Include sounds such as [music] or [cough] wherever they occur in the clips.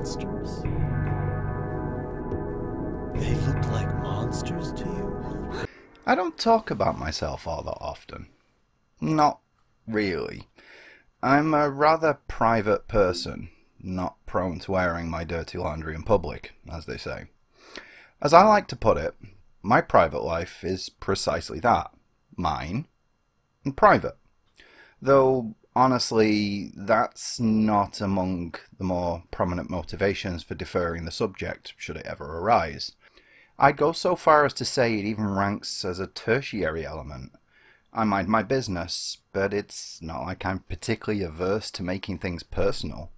monsters? They look like monsters to you? I don't talk about myself all that often. Not really. I'm a rather private person, not prone to airing my dirty laundry in public, as they say. As I like to put it, my private life is precisely that mine and private. Though, honestly, that's not among the more prominent motivations for deferring the subject, should it ever arise. I'd go so far as to say it even ranks as a tertiary element. I mind my business, but it's not like I'm particularly averse to making things personal.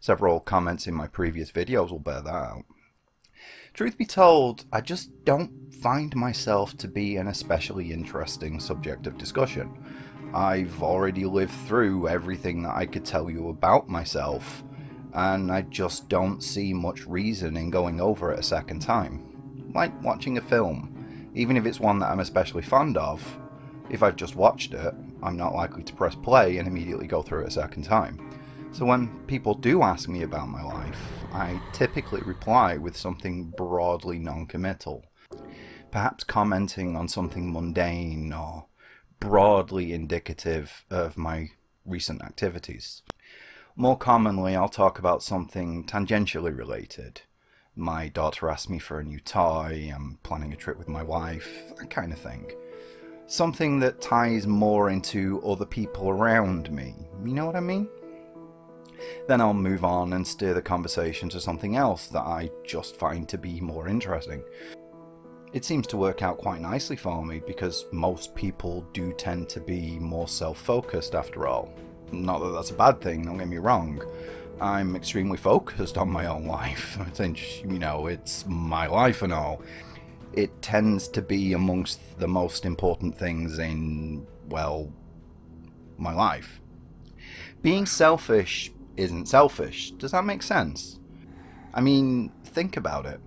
Several comments in my previous videos will bear that out. Truth be told, I just don't find myself to be an especially interesting subject of discussion. I've already lived through everything that I could tell you about myself, and I just don't see much reason in going over it a second time like watching a film, even if it's one that I'm especially fond of. If I've just watched it, I'm not likely to press play and immediately go through it a second time. So when people do ask me about my life, I typically reply with something broadly non-committal. Perhaps commenting on something mundane or broadly indicative of my recent activities. More commonly, I'll talk about something tangentially related, my daughter asked me for a new toy, I'm planning a trip with my wife, that kind of thing. Something that ties more into other people around me, you know what I mean? Then I'll move on and steer the conversation to something else that I just find to be more interesting. It seems to work out quite nicely for me because most people do tend to be more self-focused after all. Not that that's a bad thing, don't get me wrong. I'm extremely focused on my own life. [laughs] Since, you know, it's my life and all. It tends to be amongst the most important things in, well, my life. Being selfish isn't selfish. Does that make sense? I mean, think about it.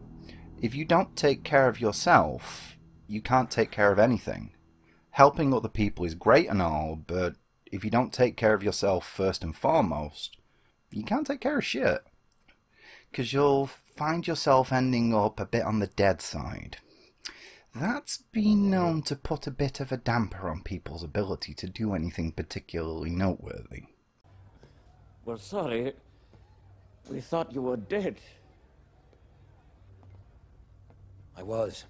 If you don't take care of yourself, you can't take care of anything. Helping other people is great and all, but if you don't take care of yourself first and foremost, you can't take care of shit. Because you'll find yourself ending up a bit on the dead side. That's been known to put a bit of a damper on people's ability to do anything particularly noteworthy. Well, sorry. We thought you were dead. I was.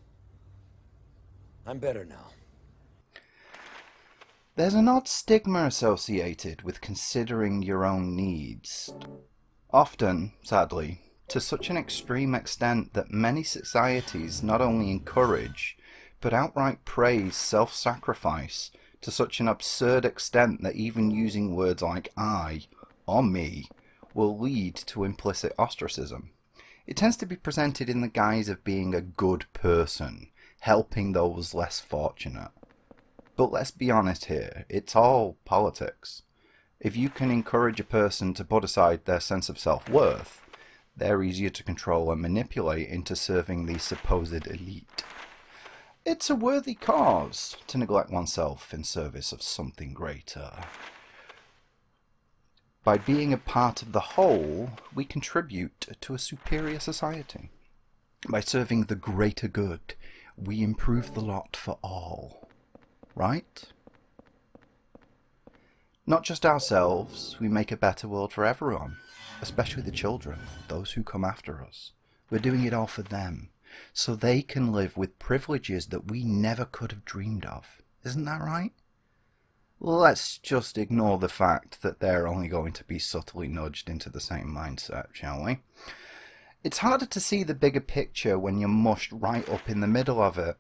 I'm better now. There's an odd stigma associated with considering your own needs. Often, sadly, to such an extreme extent that many societies not only encourage, but outright praise self-sacrifice to such an absurd extent that even using words like I or me will lead to implicit ostracism. It tends to be presented in the guise of being a good person, helping those less fortunate. But let's be honest here, it's all politics. If you can encourage a person to put aside their sense of self-worth, they're easier to control and manipulate into serving the supposed elite. It's a worthy cause to neglect oneself in service of something greater. By being a part of the whole, we contribute to a superior society. By serving the greater good, we improve the lot for all right? Not just ourselves, we make a better world for everyone, especially the children, those who come after us. We're doing it all for them, so they can live with privileges that we never could have dreamed of. Isn't that right? Let's just ignore the fact that they're only going to be subtly nudged into the same mindset, shall we? It's harder to see the bigger picture when you're mushed right up in the middle of it,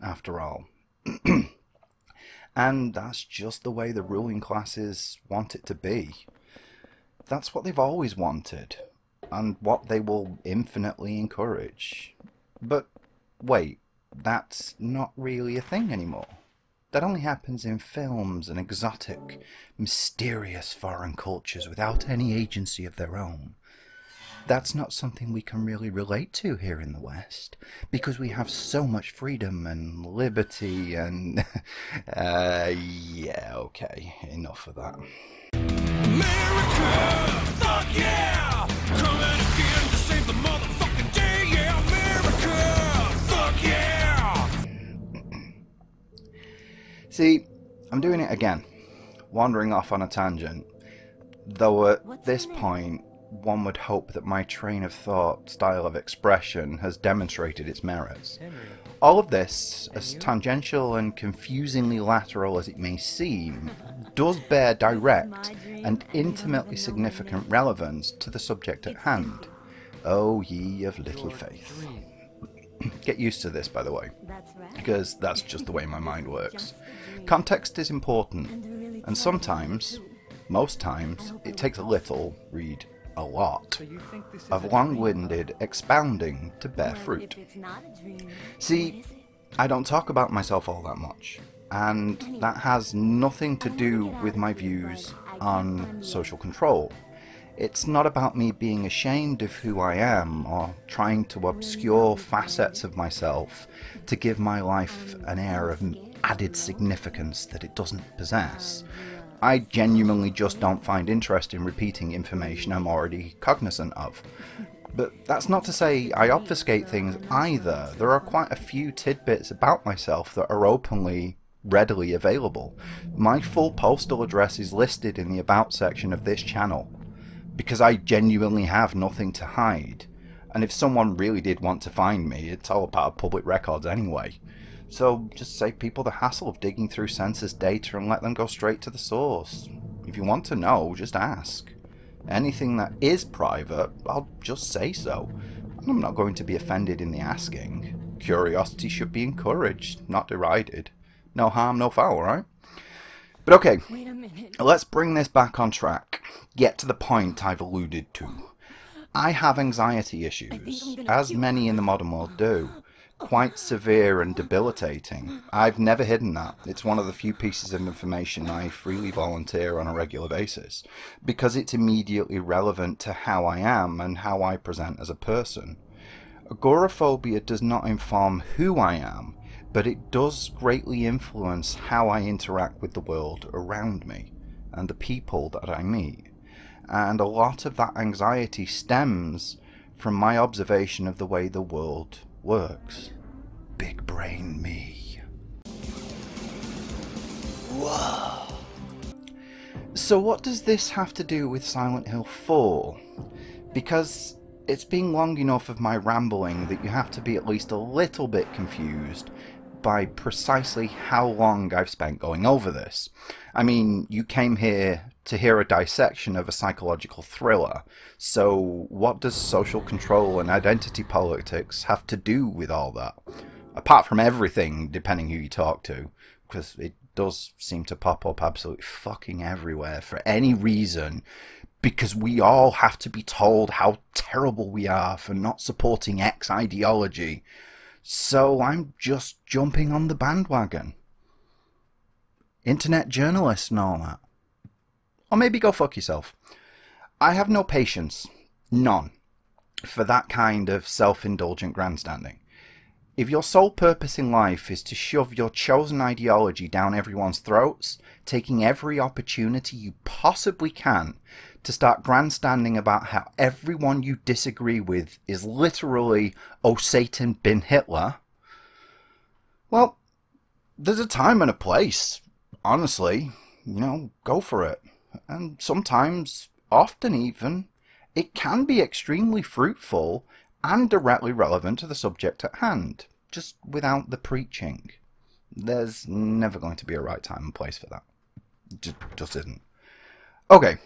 after all. [clears throat] And that's just the way the ruling classes want it to be. That's what they've always wanted, and what they will infinitely encourage. But wait, that's not really a thing anymore. That only happens in films and exotic, mysterious foreign cultures without any agency of their own. That's not something we can really relate to here in the West because we have so much freedom and liberty and [laughs] uh, yeah okay enough of that. America, See, I'm doing it again, wandering off on a tangent. Though at What's this point, one would hope that my train of thought, style of expression, has demonstrated its merits. All of this, as tangential and confusingly lateral as it may seem, [laughs] does bear direct and intimately significant relevance to the subject at hand. O oh, ye of little faith. [clears throat] Get used to this, by the way, because that's just the way my [laughs] mind works. Context is important, and sometimes, most times, it takes a little, read a lot, of long winded expounding to bear fruit. If it's not a dream, See, what is it? I don't talk about myself all that much, and that has nothing to do with my views on social control. It's not about me being ashamed of who I am or trying to obscure facets of myself to give my life an air of added significance that it doesn't possess. I genuinely just don't find interest in repeating information I'm already cognizant of. But that's not to say I obfuscate things either. There are quite a few tidbits about myself that are openly, readily available. My full postal address is listed in the About section of this channel, because I genuinely have nothing to hide. And if someone really did want to find me, it's all part of public records anyway. So just save people the hassle of digging through census data and let them go straight to the source. If you want to know, just ask. Anything that is private, I'll just say so. And I'm not going to be offended in the asking. Curiosity should be encouraged, not derided. No harm, no foul, right? But okay, Wait a minute. let's bring this back on track. Get to the point I've alluded to. I have anxiety issues, as many in the modern world do. Quite severe and debilitating. I've never hidden that. It's one of the few pieces of information I freely volunteer on a regular basis, because it's immediately relevant to how I am and how I present as a person. Agoraphobia does not inform who I am, but it does greatly influence how I interact with the world around me and the people that I meet. And a lot of that anxiety stems from my observation of the way the world works. Big brain me. Whoa. So, what does this have to do with Silent Hill 4? Because it's been long enough of my rambling that you have to be at least a little bit confused by precisely how long I've spent going over this. I mean, you came here to hear a dissection of a psychological thriller, so what does social control and identity politics have to do with all that? Apart from everything, depending who you talk to, because it does seem to pop up absolutely fucking everywhere for any reason because we all have to be told how terrible we are for not supporting X ideology. So I'm just jumping on the bandwagon. Internet journalists and all that. Or maybe go fuck yourself. I have no patience, none, for that kind of self indulgent grandstanding. If your sole purpose in life is to shove your chosen ideology down everyone's throats, taking every opportunity you possibly can to start grandstanding about how everyone you disagree with is literally, oh Satan bin Hitler, well, there's a time and a place. Honestly, you know, go for it. And sometimes, often even, it can be extremely fruitful and directly relevant to the subject at hand, just without the preaching. There's never going to be a right time and place for that. Just, isn't. Okay,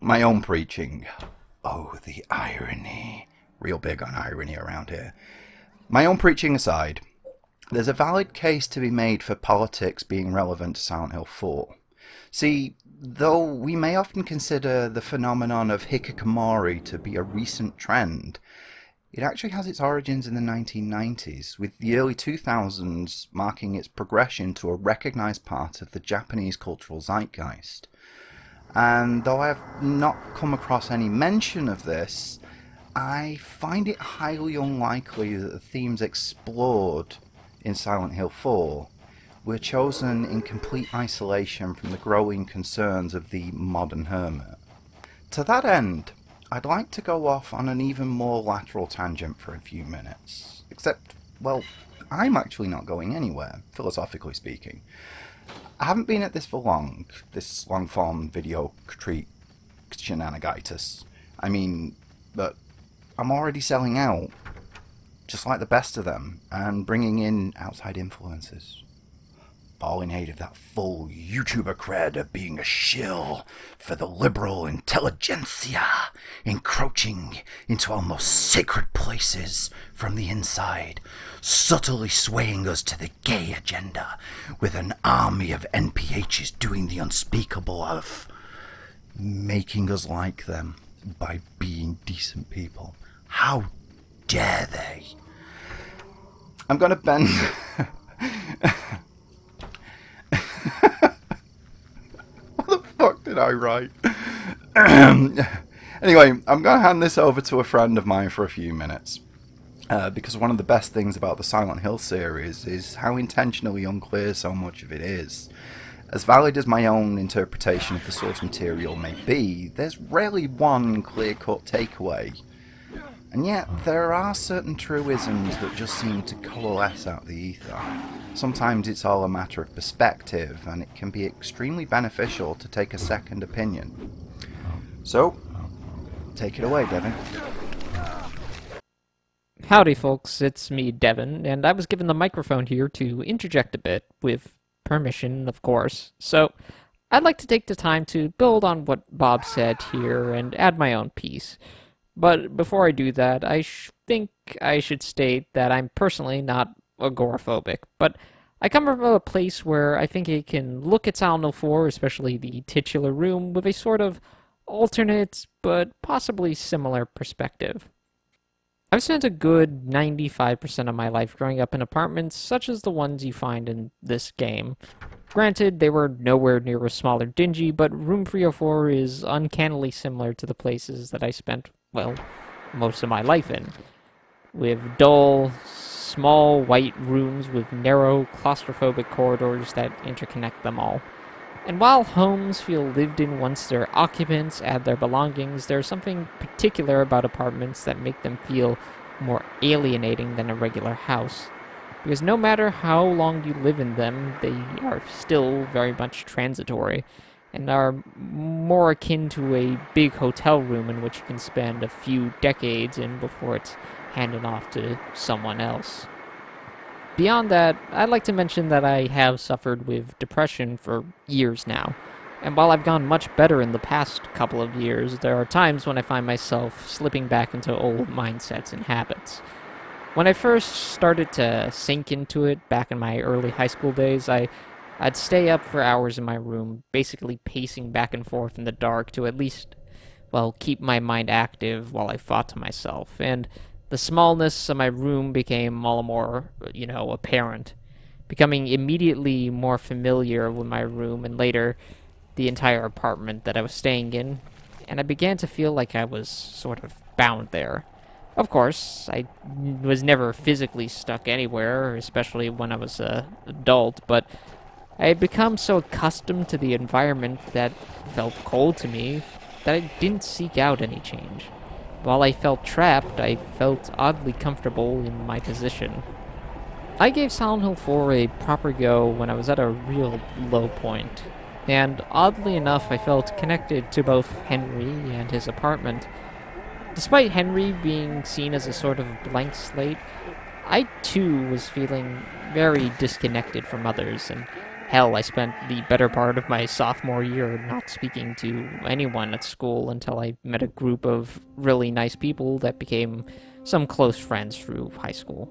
my own preaching. Oh, the irony. Real big on irony around here. My own preaching aside, there's a valid case to be made for politics being relevant to Silent Hill 4. See, though we may often consider the phenomenon of hikikomori to be a recent trend, it actually has its origins in the 1990s, with the early 2000s marking its progression to a recognized part of the Japanese cultural zeitgeist. And though I have not come across any mention of this, I find it highly unlikely that the themes explored in Silent Hill 4 were chosen in complete isolation from the growing concerns of the modern hermit. To that end, I'd like to go off on an even more lateral tangent for a few minutes. Except, well, I'm actually not going anywhere, philosophically speaking. I haven't been at this for long, this long form video treat shenanigitis. I mean, but I'm already selling out, just like the best of them, and bringing in outside influences. All in hate of that full YouTuber cred of being a shill for the liberal intelligentsia, encroaching into our most sacred places from the inside, subtly swaying us to the gay agenda, with an army of NPHs doing the unspeakable of making us like them by being decent people. How dare they? I'm gonna bend. [laughs] [laughs] what did I write? anyway, I'm gonna hand this over to a friend of mine for a few minutes. Uh, because one of the best things about the Silent Hill series is how intentionally unclear so much of it is. As valid as my own interpretation of the source material may be, there's rarely one clear cut takeaway. And yet, there are certain truisms that just seem to coalesce out of the ether. Sometimes it's all a matter of perspective, and it can be extremely beneficial to take a second opinion. So, take it away, Devin. Howdy, folks. It's me, Devin, and I was given the microphone here to interject a bit, with permission, of course. So, I'd like to take the time to build on what Bob said here and add my own piece. But before I do that, I think I should state that I'm personally not agoraphobic, but I come from a place where I think it can look at Silent Hill 4, especially the titular room, with a sort of alternate but possibly similar perspective. I've spent a good 95% of my life growing up in apartments such as the ones you find in this game. Granted, they were nowhere near as small or dingy, but Room 304 is uncannily similar to the places that I spent, well, most of my life in. With dull, small white rooms with narrow, claustrophobic corridors that interconnect them all. And while homes feel lived in once their occupants add their belongings, there's something particular about apartments that make them feel more alienating than a regular house. Because no matter how long you live in them, they are still very much transitory, and are more akin to a big hotel room in which you can spend a few decades in before it's handed off to someone else. Beyond that, I'd like to mention that I have suffered with depression for years now. And while I've gone much better in the past couple of years, there are times when I find myself slipping back into old mindsets and habits. When I first started to sink into it back in my early high school days, I I'd stay up for hours in my room, basically pacing back and forth in the dark to at least well, keep my mind active while I fought to myself. And the smallness of my room became all the more, you know, apparent, becoming immediately more familiar with my room and later the entire apartment that I was staying in, and I began to feel like I was sort of bound there. Of course, I was never physically stuck anywhere, especially when I was an adult, but I had become so accustomed to the environment that felt cold to me that I didn't seek out any change. While I felt trapped, I felt oddly comfortable in my position. I gave Silent Hill 4 a proper go when I was at a real low point, and oddly enough, I felt connected to both Henry and his apartment. Despite Henry being seen as a sort of blank slate, I too was feeling very disconnected from others, and hell, I spent the better part of my sophomore year not speaking to anyone at school until I met a group of really nice people that became some close friends through high school.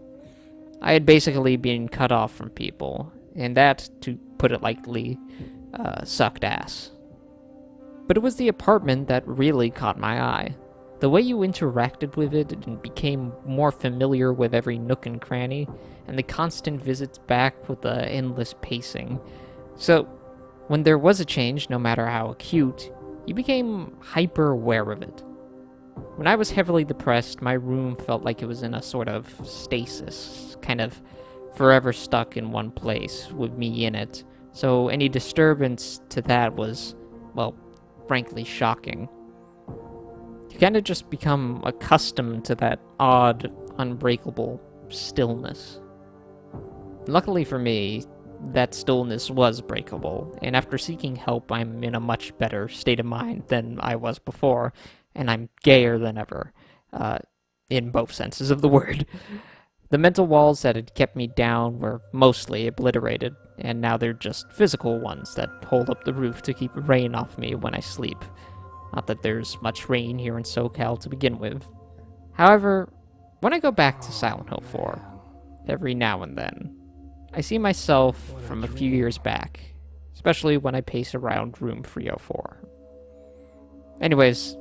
I had basically been cut off from people, and that, to put it lightly, uh, sucked ass. But it was the apartment that really caught my eye. The way you interacted with it and became more familiar with every nook and cranny, and the constant visits back with the endless pacing. So, when there was a change, no matter how acute, you became hyper aware of it. When I was heavily depressed, my room felt like it was in a sort of stasis, kind of forever stuck in one place with me in it. So any disturbance to that was, well, frankly shocking. You kind of just become accustomed to that odd, unbreakable stillness. Luckily for me, that stillness was breakable, and after seeking help, I'm in a much better state of mind than I was before, and I'm gayer than ever, uh, in both senses of the [laughs] word. The mental walls that had kept me down were mostly obliterated, and now they're just physical ones that hold up the roof to keep rain off me when I sleep. Not that there's much rain here in SoCal to begin with. However, when I go back to Silent Hill 4, every now and then, I see myself from a few years back, especially when I pace around room 304. Anyways,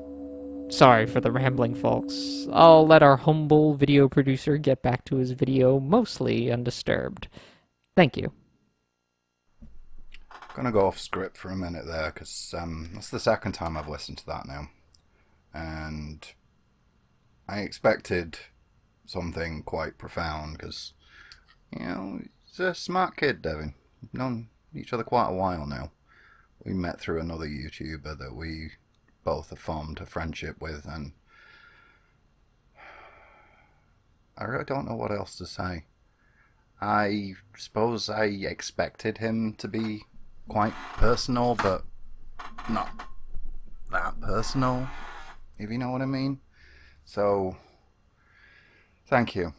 sorry for the rambling, folks. I'll let our humble video producer get back to his video mostly undisturbed. Thank you. I'm Gonna go off script for a minute there because um, that's the second time I've listened to that now, and I expected something quite profound because you know he's a smart kid, Devin. We've known each other quite a while now. We met through another YouTuber that we both have formed a friendship with, and I really don't know what else to say. I suppose I expected him to be quite personal, but not that personal, if you know what I mean. So, thank you.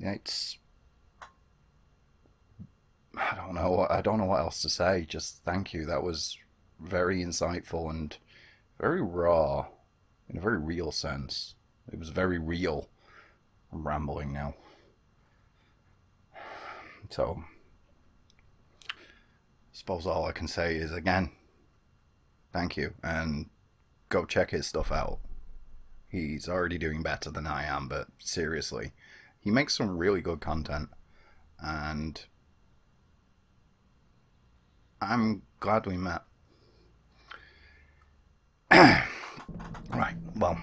It's I don't know. I don't know what else to say. Just thank you. That was very insightful and very raw, in a very real sense. It was very real. I'm rambling now. [sighs] So, I suppose all I can say is again, thank you, and go check his stuff out. He's already doing better than I am, but seriously, he makes some really good content, and I'm glad we met. [clears throat] right, well,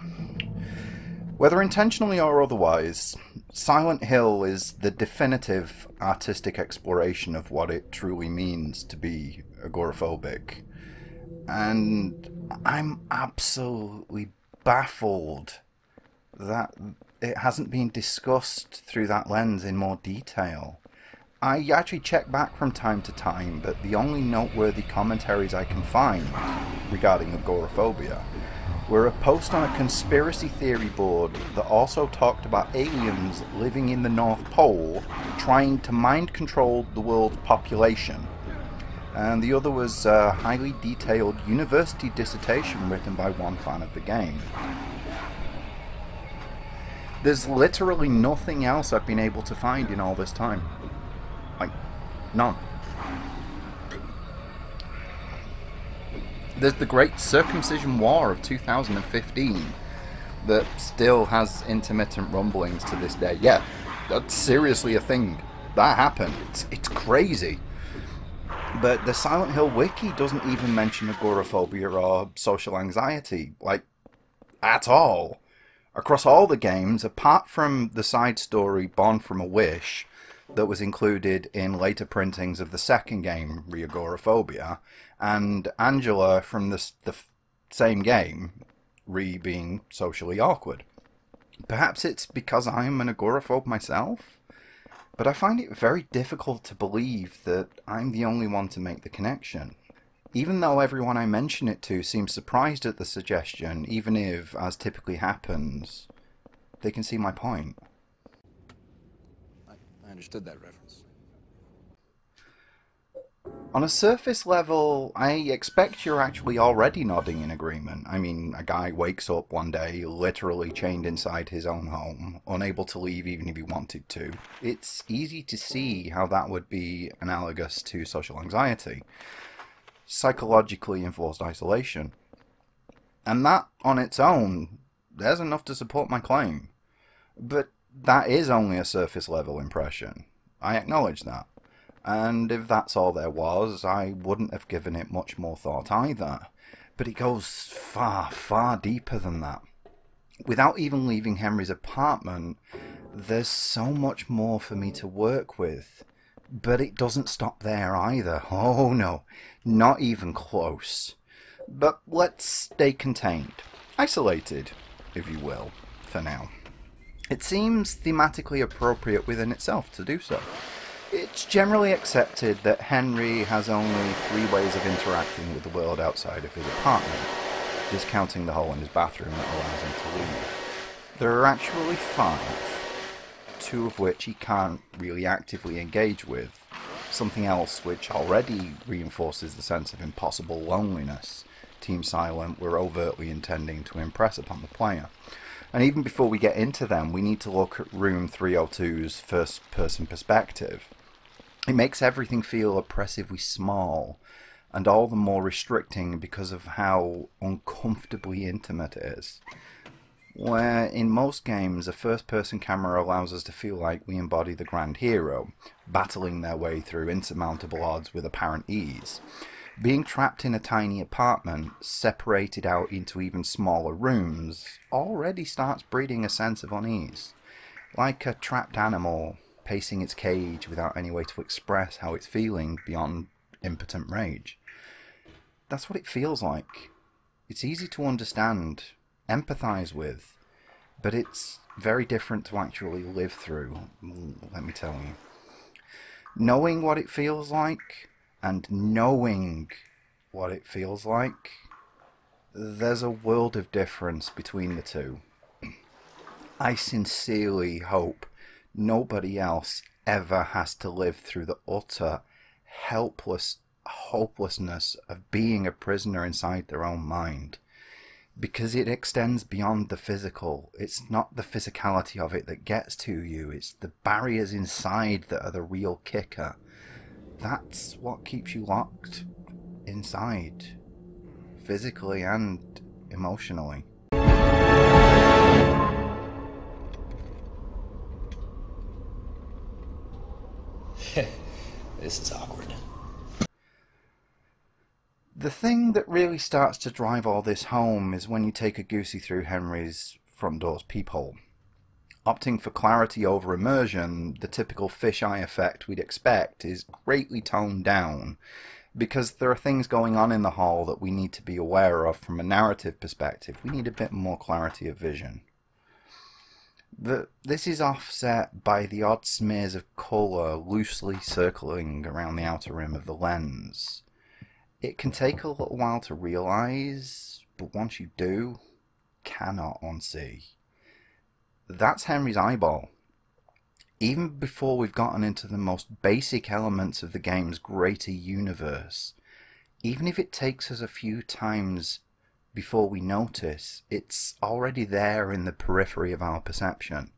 whether intentionally or otherwise, Silent Hill is the definitive artistic exploration of what it truly means to be agoraphobic. And I'm absolutely baffled that it hasn't been discussed through that lens in more detail. I actually check back from time to time, but the only noteworthy commentaries I can find regarding agoraphobia were a post on a conspiracy theory board that also talked about aliens living in the North Pole trying to mind control the world's population. And the other was a highly detailed university dissertation written by one fan of the game. There's literally nothing else I've been able to find in all this time. Like, none. There's the Great Circumcision War of 2015 that still has intermittent rumblings to this day. Yeah, that's seriously a thing. That happened. It's, it's crazy. But the Silent Hill wiki doesn't even mention agoraphobia or social anxiety, like, at all. Across all the games, apart from the side story Born from a Wish, that was included in later printings of the second game, Reagoraphobia, and Angela from the, the same game, Re being socially awkward. Perhaps it's because I'm an agoraphobe myself, but I find it very difficult to believe that I'm the only one to make the connection. Even though everyone I mention it to seems surprised at the suggestion, even if, as typically happens, they can see my point. Understood that reference. On a surface level, I expect you're actually already nodding in agreement. I mean, a guy wakes up one day, literally chained inside his own home, unable to leave even if he wanted to. It's easy to see how that would be analogous to social anxiety, psychologically enforced isolation. And that, on its own, there's enough to support my claim. But that is only a surface level impression. I acknowledge that. And if that's all there was, I wouldn't have given it much more thought either. But it goes far, far deeper than that. Without even leaving Henry's apartment, there's so much more for me to work with. But it doesn't stop there either. Oh no, not even close. But let's stay contained. Isolated, if you will, for now. It seems thematically appropriate within itself to do so. It's generally accepted that Henry has only three ways of interacting with the world outside of his apartment, discounting the hole in his bathroom that allows him to leave. There are actually five, two of which he can't really actively engage with, something else which already reinforces the sense of impossible loneliness Team Silent were overtly intending to impress upon the player. And even before we get into them, we need to look at Room 302's first person perspective. It makes everything feel oppressively small and all the more restricting because of how uncomfortably intimate it is. Where in most games, a first person camera allows us to feel like we embody the grand hero, battling their way through insurmountable odds with apparent ease. Being trapped in a tiny apartment, separated out into even smaller rooms, already starts breeding a sense of unease. Like a trapped animal pacing its cage without any way to express how it's feeling beyond impotent rage. That's what it feels like. It's easy to understand, empathize with, but it's very different to actually live through, let me tell you. Knowing what it feels like and knowing what it feels like, there's a world of difference between the two. I sincerely hope nobody else ever has to live through the utter helpless hopelessness of being a prisoner inside their own mind because it extends beyond the physical. It's not the physicality of it that gets to you, it's the barriers inside that are the real kicker. That's what keeps you locked inside, physically and emotionally. [laughs] This is awkward. The thing that really starts to drive all this home is when you take a goosey through Henry's front door's peephole. Opting for clarity over immersion, the typical fisheye effect we'd expect is greatly toned down because there are things going on in the hall that we need to be aware of from a narrative perspective. We need a bit more clarity of vision. The, this is offset by the odd smears of colour loosely circling around the outer rim of the lens. It can take a little while to realise, but once you do, cannot unsee. That's Henry's eyeball. Even before we've gotten into the most basic elements of the game's greater universe, even if it takes us a few times before we notice, it's already there in the periphery of our perception,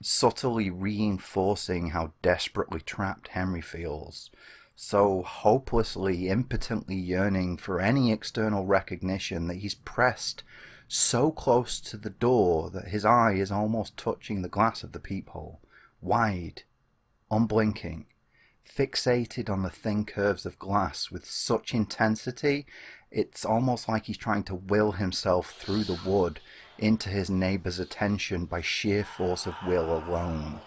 subtly reinforcing how desperately trapped Henry feels, so hopelessly, impotently yearning for any external recognition that he's pressed so close to the door that his eye is almost touching the glass of the peephole, wide, unblinking, fixated on the thin curves of glass with such intensity, it's almost like he's trying to will himself through the wood into his neighbour's attention by sheer force of will alone.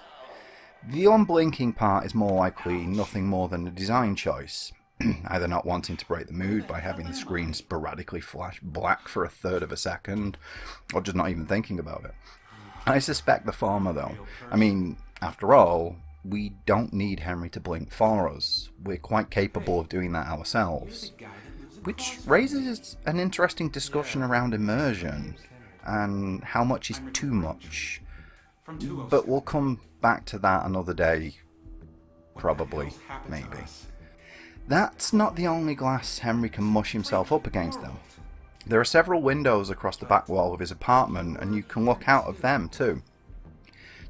The unblinking part is more likely nothing more than a design choice, [clears throat] either not wanting to break the mood by having the screen sporadically flash black for a third of a second, or just not even thinking about it. I suspect the former, though. I mean, after all, we don't need Henry to blink for us. We're quite capable of doing that ourselves. Which raises an interesting discussion around immersion and how much is too much. But we'll come back to that another day. Probably. Maybe. That's not the only glass Henry can mush himself up against, though. There are several windows across the back wall of his apartment, and you can look out of them too.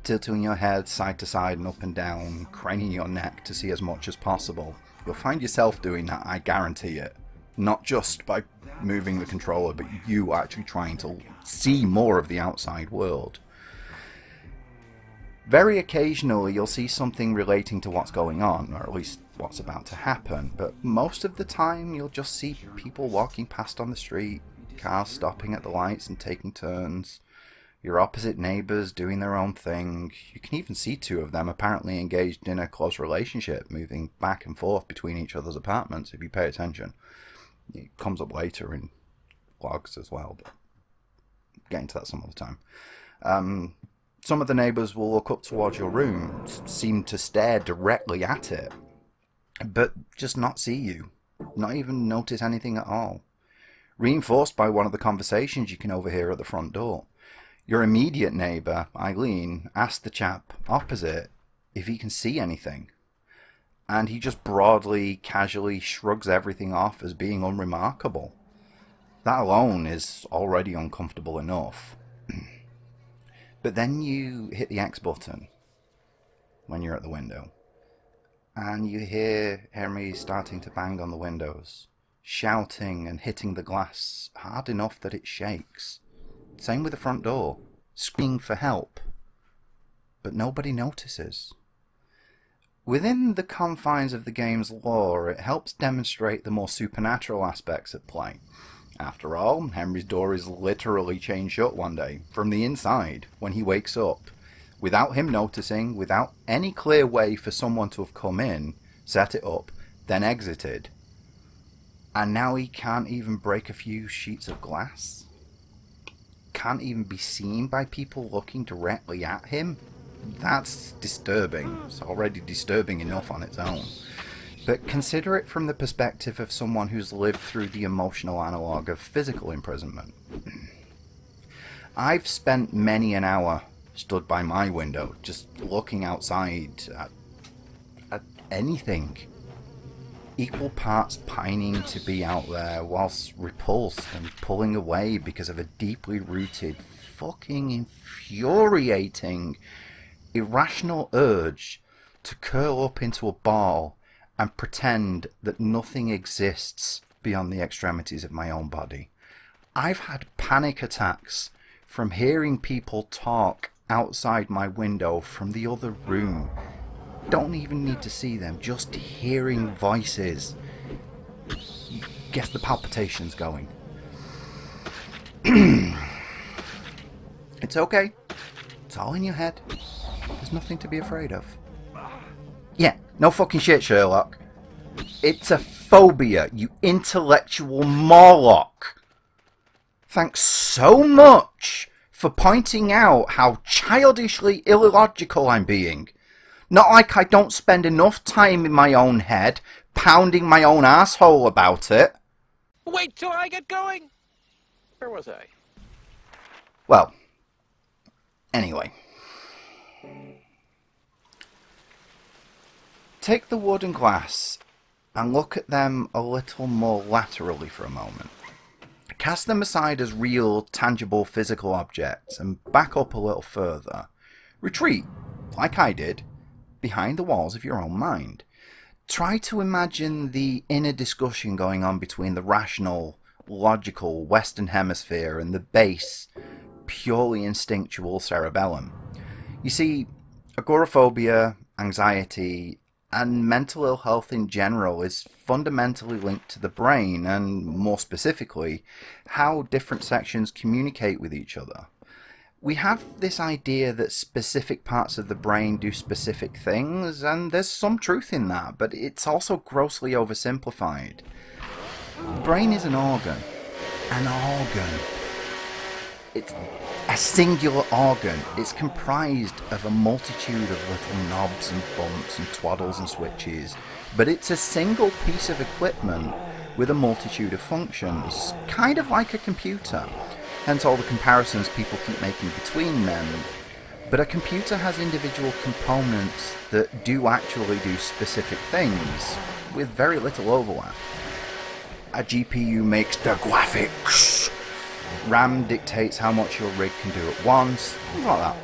Tilting your head side to side and up and down, craning your neck to see as much as possible. You'll find yourself doing that, I guarantee it. Not just by moving the controller, but you actually trying to see more of the outside world. Very occasionally, you'll see something relating to what's going on, or at least what's about to happen, but most of the time, you'll just see people walking past on the street, cars stopping at the lights and taking turns, your opposite neighbours doing their own thing. You can even see two of them apparently engaged in a close relationship, moving back and forth between each other's apartments if you pay attention. It comes up later in logs as well, but get into that some other time. Um, Some of the neighbours will look up towards your room, seem to stare directly at it, but just not see you, not even notice anything at all. Reinforced by one of the conversations you can overhear at the front door. Your immediate neighbour, Eileen, asks the chap opposite if he can see anything. And he just broadly, casually shrugs everything off as being unremarkable. That alone is already uncomfortable enough. But then you hit the X button when you're at the window. And you hear Henry starting to bang on the windows, shouting and hitting the glass hard enough that it shakes. Same with the front door, screaming for help. But nobody notices. Within the confines of the game's lore, it helps demonstrate the more supernatural aspects at play. After all, Henry's door is literally chained shut one day, from the inside, when he wakes up, without him noticing, without any clear way for someone to have come in, set it up, then exited. And now he can't even break a few sheets of glass? Can't even be seen by people looking directly at him? That's disturbing. It's already disturbing enough on its own. But consider it from the perspective of someone who's lived through the emotional analogue of physical imprisonment. I've spent many an hour stood by my window, just looking outside at, at anything. Equal parts pining to be out there, whilst repulsed and pulling away because of a deeply rooted, fucking infuriating, irrational urge to curl up into a ball and pretend that nothing exists beyond the extremities of my own body. I've had panic attacks from hearing people talk outside my window from the other room. Don't even need to see them, just hearing voices. Gets the palpitations going. [clears throat] it's okay. It's all in your head. There's nothing to be afraid of. Yeah, no fucking shit, Sherlock. It's a phobia, you intellectual Morlock. Thanks so much for pointing out how childishly illogical I'm being. Not like I don't spend enough time in my own head, pounding my own asshole about it. Wait till I get going. Where was I? Well, anyway. Take the wood and glass and look at them a little more laterally for a moment. Cast them aside as real, tangible, physical objects and back up a little further. Retreat, like I did, behind the walls of your own mind. Try to imagine the inner discussion going on between the rational, logical Western Hemisphere and the base, purely instinctual cerebellum. You see, agoraphobia, anxiety, and mental ill health in general is fundamentally linked to the brain, and more specifically, how different sections communicate with each other. We have this idea that specific parts of the brain do specific things, and there's some truth in that, but it's also grossly oversimplified. The brain is an organ. An organ. It's a singular organ. It's comprised of a multitude of little knobs and bumps and twaddles and switches, but it's a single piece of equipment with a multitude of functions, kind of like a computer. Hence all the comparisons people keep making between them. But a computer has individual components that do actually do specific things, with very little overlap. A GPU makes the graphics. RAM dictates how much your rig can do at once, things like that.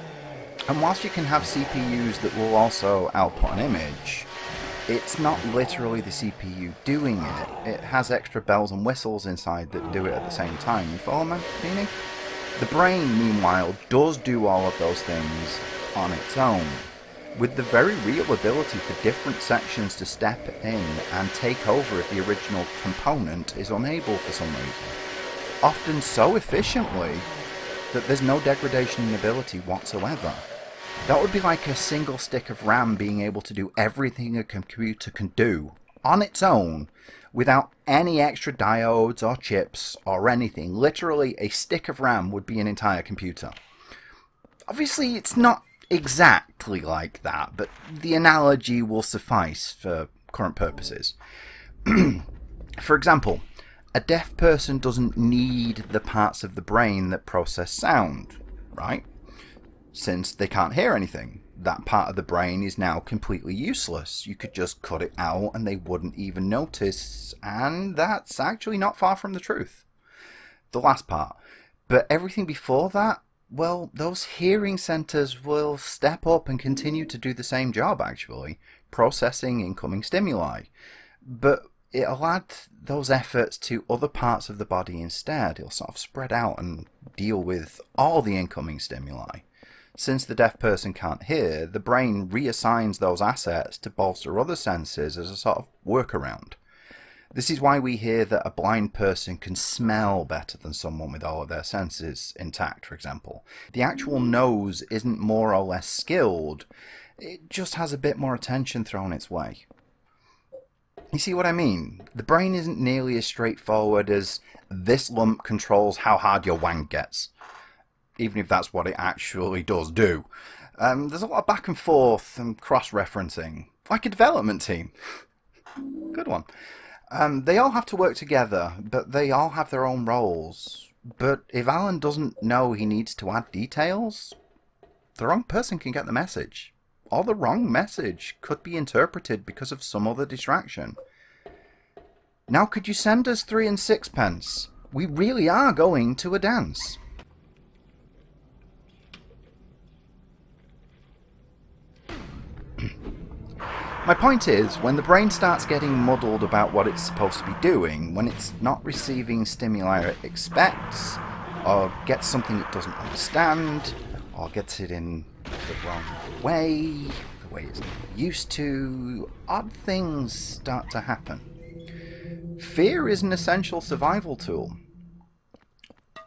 And whilst you can have CPUs that will also output an image, it's not literally the CPU doing it. It has extra bells and whistles inside that do it at the same time. You follow my meaning? The brain, meanwhile, does do all of those things on its own, with the very real ability for different sections to step in and take over if the original component is unable for some reason often so efficiently that there's no degradation in ability whatsoever. That would be like a single stick of RAM being able to do everything a computer can do on its own without any extra diodes or chips or anything. Literally, a stick of RAM would be an entire computer. Obviously, it's not exactly like that, but the analogy will suffice for current purposes. [clears throat] for example, a deaf person doesn't need the parts of the brain that process sound, right? Since they can't hear anything. That part of the brain is now completely useless. You could just cut it out and they wouldn't even notice, and that's actually not far from the truth. The last part. But everything before that, well, those hearing centers will step up and continue to do the same job, actually, processing incoming stimuli. But it'll add those efforts to other parts of the body instead. It'll sort of spread out and deal with all the incoming stimuli. Since the deaf person can't hear, the brain reassigns those assets to bolster other senses as a sort of workaround. This is why we hear that a blind person can smell better than someone with all of their senses intact, for example. The actual nose isn't more or less skilled, it just has a bit more attention thrown its way. You see what I mean? The brain isn't nearly as straightforward as this lump controls how hard your wank gets, even if that's what it actually does do. Um, there's a lot of back and forth and cross referencing, like a development team. Good one. Um, they all have to work together, but they all have their own roles. But if Alan doesn't know he needs to add details, the wrong person can get the message. Or the wrong message could be interpreted because of some other distraction. Now could you send us three and sixpence? We really are going to a dance. [clears throat] My point is, when the brain starts getting muddled about what it's supposed to be doing, when it's not receiving stimuli it expects, or gets something it doesn't understand, or gets it in the wrong way, the way it's used to, odd things start to happen. Fear is an essential survival tool.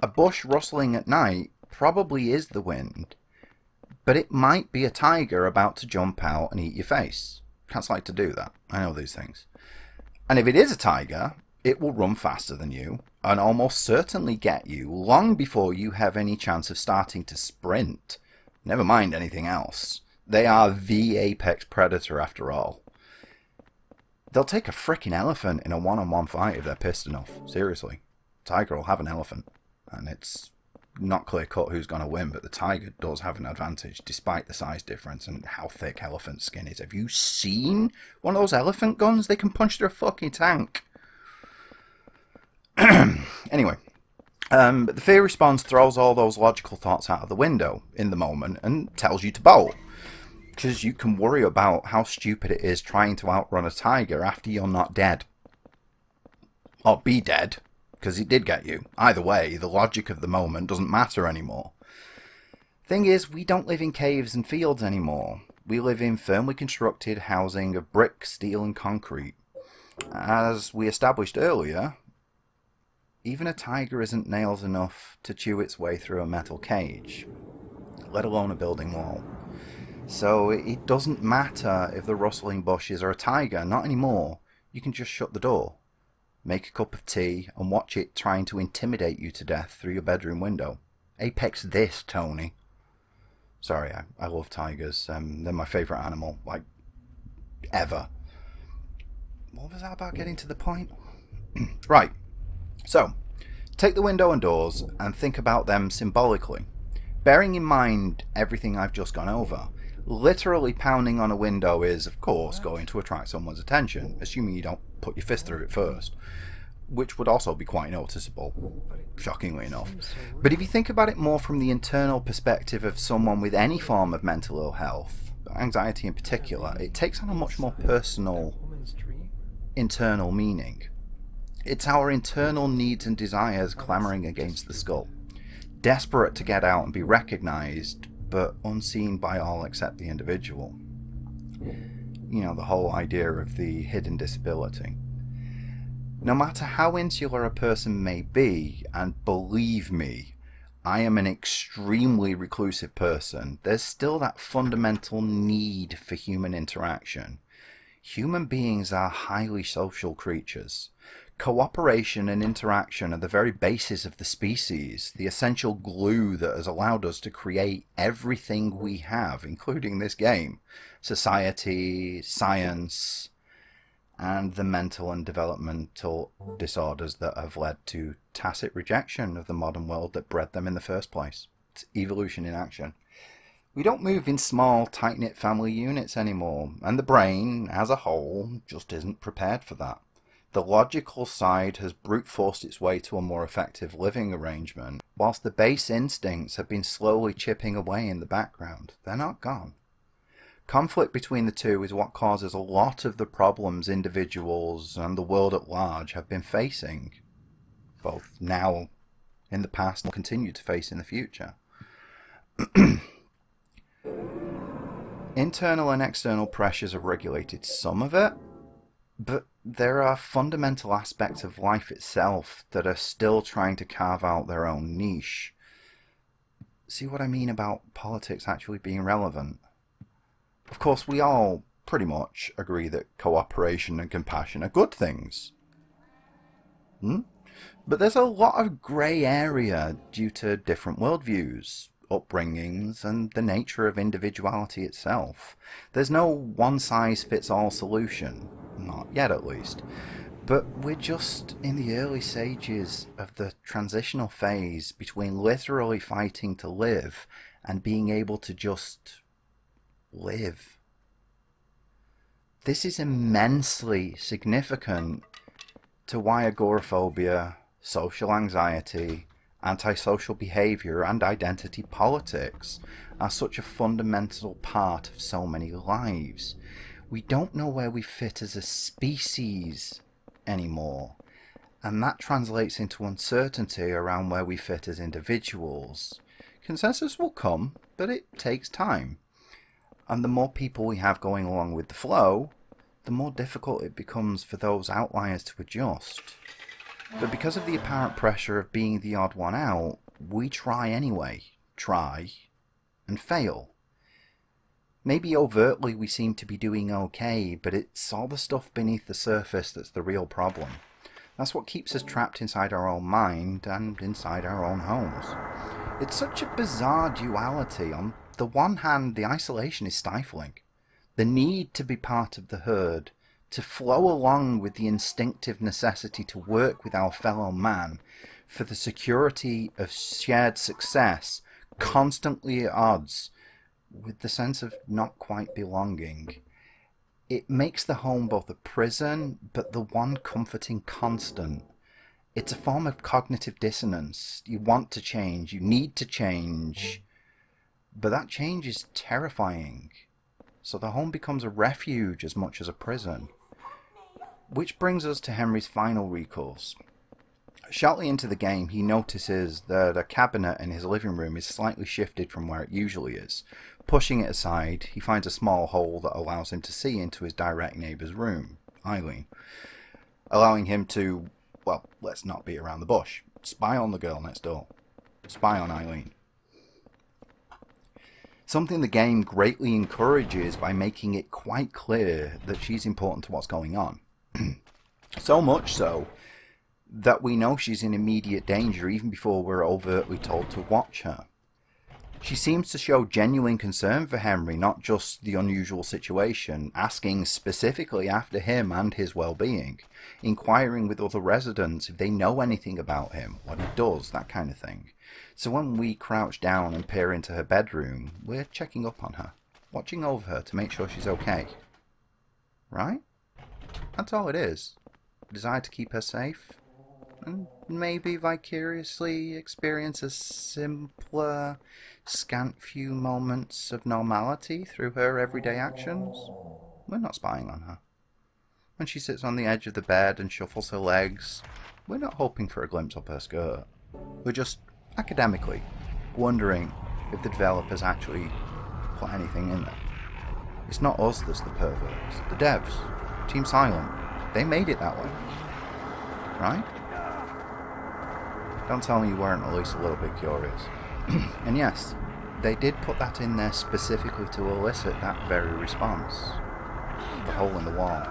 A bush rustling at night probably is the wind, but it might be a tiger about to jump out and eat your face. Cats like to do that. I know these things. And if it is a tiger, it will run faster than you and almost certainly get you long before you have any chance of starting to sprint. Never mind anything else. They are the apex predator after all. They'll take a freaking elephant in a one-on-one fight if they're pissed enough. Seriously. Tiger will have an elephant. And it's not clear cut who's going to win, but the tiger does have an advantage despite the size difference and how thick elephant skin is. Have you seen one of those elephant guns? They can punch through a fucking tank. [clears throat] anyway, um, the fear response throws all those logical thoughts out of the window in the moment and tells you to bolt. Because you can worry about how stupid it is trying to outrun a tiger after you're not dead. Or be dead, because it did get you. Either way, the logic of the moment doesn't matter anymore. Thing is, we don't live in caves and fields anymore. We live in firmly constructed housing of brick, steel, and concrete. As we established earlier, even a tiger isn't nails enough to chew its way through a metal cage, let alone a building wall. So it doesn't matter if the rustling bushes are a tiger, not anymore. You can just shut the door make a cup of tea, and watch it trying to intimidate you to death through your bedroom window. Apex this, Tony. Sorry, I, I love tigers. Um, they're my favourite animal, like, ever. What was that about getting to the point? [clears throat] right, so, take the window and doors and think about them symbolically. Bearing in mind everything I've just gone over, literally pounding on a window is, of course, going to attract someone's attention, assuming you don't put your fist through it first, which would also be quite noticeable, shockingly enough. But if you think about it more from the internal perspective of someone with any form of mental ill health, anxiety in particular, it takes on a much more personal, internal meaning. It's our internal needs and desires clamoring against the skull, desperate to get out and be recognized, but unseen by all except the individual. You know, the whole idea of the hidden disability. No matter how insular a person may be, and believe me, I am an extremely reclusive person, there's still that fundamental need for human interaction. Human beings are highly social creatures. Cooperation and interaction are the very basis of the species, the essential glue that has allowed us to create everything we have, including this game society, science, and the mental and developmental disorders that have led to tacit rejection of the modern world that bred them in the first place. It's evolution in action. We don't move in small, tight knit family units anymore, and the brain, as a whole, just isn't prepared for that. The logical side has brute forced its way to a more effective living arrangement, whilst the base instincts have been slowly chipping away in the background. They're not gone. Conflict between the two is what causes a lot of the problems individuals and the world at large have been facing, both now, in the past, and continue to face in the future. [clears throat] Internal and external pressures have regulated some of it, but there are fundamental aspects of life itself that are still trying to carve out their own niche. See what I mean about politics actually being relevant? Of course, we all pretty much agree that cooperation and compassion are good things. Hmm? But there's a lot of grey area due to different worldviews, upbringings, and the nature of individuality itself. There's no one size fits all solution, not yet at least. But we're just in the early stages of the transitional phase between literally fighting to live and being able to just live. This is immensely significant to why agoraphobia, social anxiety, antisocial behaviour, and identity politics are such a fundamental part of so many lives. We don't know where we fit as a species anymore, and that translates into uncertainty around where we fit as individuals. Consensus will come, but it takes time. And the more people we have going along with the flow, the more difficult it becomes for those outliers to adjust. But because of the apparent pressure of being the odd one out, we try anyway. Try and fail. Maybe overtly we seem to be doing okay, but it's all the stuff beneath the surface that's the real problem. That's what keeps us trapped inside our own mind and inside our own homes. It's such a bizarre duality. On the one hand, the isolation is stifling. The need to be part of the herd, to flow along with the instinctive necessity to work with our fellow man for the security of shared success, constantly at odds with the sense of not quite belonging. It makes the home both a prison, but the one comforting constant. It's a form of cognitive dissonance. You want to change, you need to change, but that change is terrifying. So the home becomes a refuge as much as a prison. Which brings us to Henry's final recourse. Shortly into the game, he notices that a cabinet in his living room is slightly shifted from where it usually is. Pushing it aside, he finds a small hole that allows him to see into his direct neighbour's room, Eileen, allowing him to, well, let's not beat around the bush, spy on the girl next door, spy on Eileen. Something the game greatly encourages by making it quite clear that she's important to what's going on. [clears throat] so much so that we know she's in immediate danger even before we're overtly told to watch her. She seems to show genuine concern for Henry, not just the unusual situation, asking specifically after him and his well-being, inquiring with other residents if they know anything about him, what he does, that kind of thing. So when we crouch down and peer into her bedroom, we're checking up on her, watching over her to make sure she's okay. Right? That's all it is. Desire to keep her safe, and maybe vicariously experience a simpler, scant few moments of normality through her everyday actions. We're not spying on her. When she sits on the edge of the bed and shuffles her legs, we're not hoping for a glimpse of her skirt. We're just, academically, wondering if the developers actually put anything in there. It's not us that's the perverts. The devs, Team Silent, they made it that way. Right? Don't tell me you weren't at least a little bit curious. [clears throat] and yes, they did put that in there specifically to elicit that very response. The hole in the wall.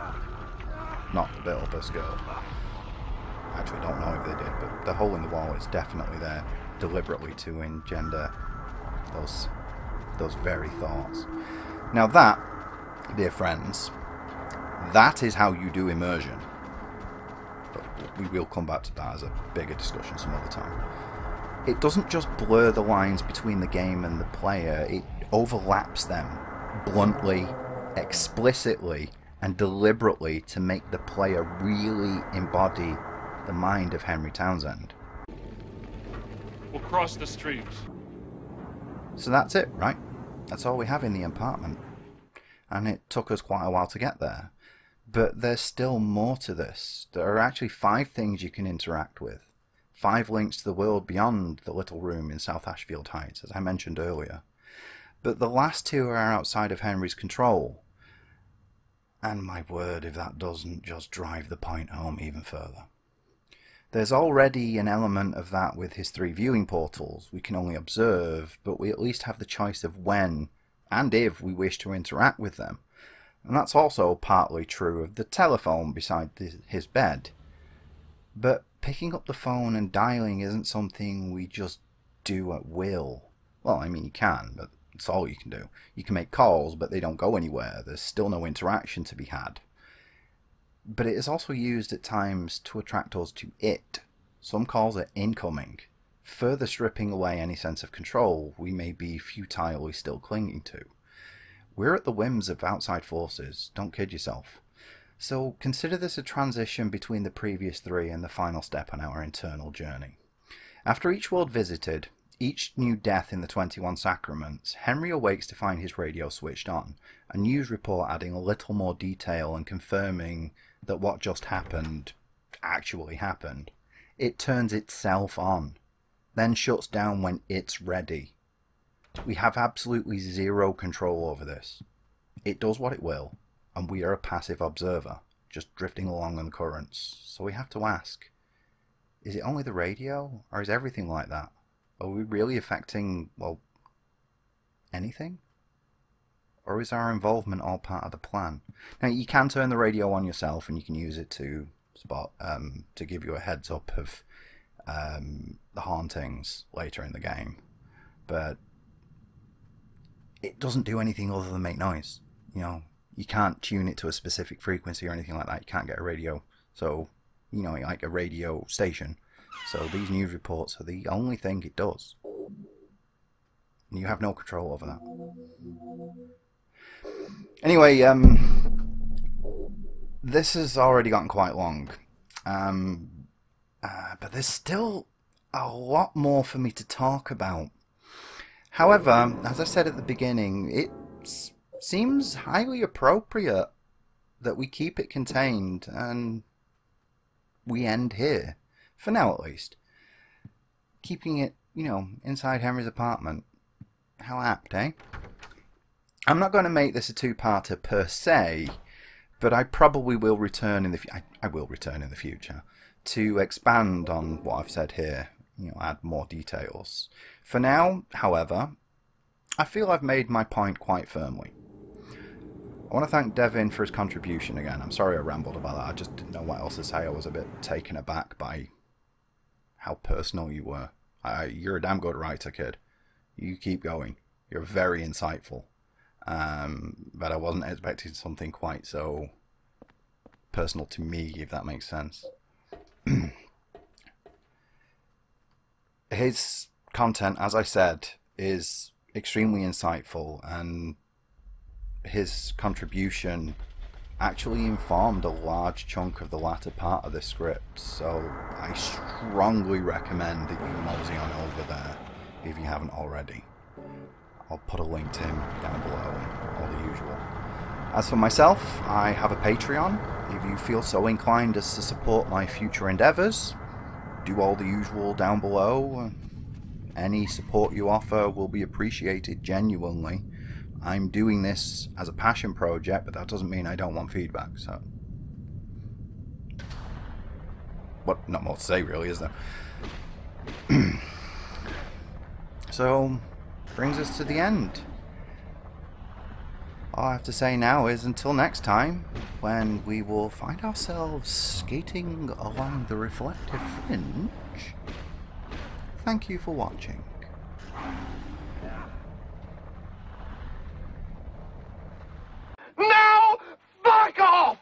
Not the bit her skirt. actually don't know if they did, but the hole in the wall is definitely there deliberately to engender those those very thoughts. Now that, dear friends, that is how you do immersion. But we will come back to that as a bigger discussion some other time. It doesn't just blur the lines between the game and the player, it overlaps them bluntly, explicitly, and deliberately to make the player really embody the mind of Henry Townsend. We'll cross the street. So that's it, right? That's all we have in the apartment. And it took us quite a while to get there. But there's still more to this. There are actually five things you can interact with. Five links to the world beyond the little room in South Ashfield Heights, as I mentioned earlier. But the last two are outside of Henry's control. And my word, if that doesn't just drive the point home even further. There's already an element of that with his three viewing portals. We can only observe, but we at least have the choice of when and if we wish to interact with them. And that's also partly true of the telephone beside his bed. But picking up the phone and dialing isn't something we just do at will. Well, I mean, you can, but it's all you can do. You can make calls, but they don't go anywhere. There's still no interaction to be had but it is also used at times to attract us to it. Some calls are incoming, further stripping away any sense of control we may be futilely still clinging to. We're at the whims of outside forces, don't kid yourself. So consider this a transition between the previous three and the final step on our internal journey. After each world visited, each new death in the 21 sacraments, Henry awakes to find his radio switched on, a news report adding a little more detail and confirming that what just happened actually happened. It turns itself on, then shuts down when it's ready. We have absolutely zero control over this. It does what it will, and we are a passive observer, just drifting along on the currents. So we have to ask, is it only the radio, or is everything like that? Are we really affecting, well, anything? or is our involvement all part of the plan? Now you can turn the radio on yourself, and you can use it to spot um, to give you a heads up of um, the hauntings later in the game, but it doesn't do anything other than make noise. You know, you can't tune it to a specific frequency or anything like that. You can't get a radio, so you know, like a radio station. So these news reports are the only thing it does. And you have no control over that. Anyway, um, this has already gotten quite long, um, uh, but there's still a lot more for me to talk about. However, as I said at the beginning, it seems highly appropriate that we keep it contained and we end here, for now at least. Keeping it, you know, inside Henry's apartment. How apt, eh? I'm not going to make this a two-parter per se, but I probably will return in the I, I will return in the future to expand on what I've said here, you know, add more details. For now, however, I feel I've made my point quite firmly. I want to thank Devin for his contribution again. I'm sorry I rambled about that. I just didn't know what else to say. I was a bit taken aback by how personal you were. I, you're a damn good writer, kid. You keep going. You're very insightful. Um, but I wasn't expecting something quite so personal to me, if that makes sense. [clears throat] His content, as I said, is extremely insightful, and his contribution actually informed a large chunk of the latter part of the script. So I strongly recommend that you mosey on over there if you haven't already. I'll put a link to him down below, all the usual. As for myself, I have a Patreon. If you feel so inclined as to support my future endeavours, do all the usual down below. Any support you offer will be appreciated genuinely. I'm doing this as a passion project, but that doesn't mean I don't want feedback, so... What, not more to say really, is there? [clears throat] so, brings us to the end. all I have to say now is until next time, when we will find ourselves skating along the reflective fringe. Thank you for watching. Now, fuck off!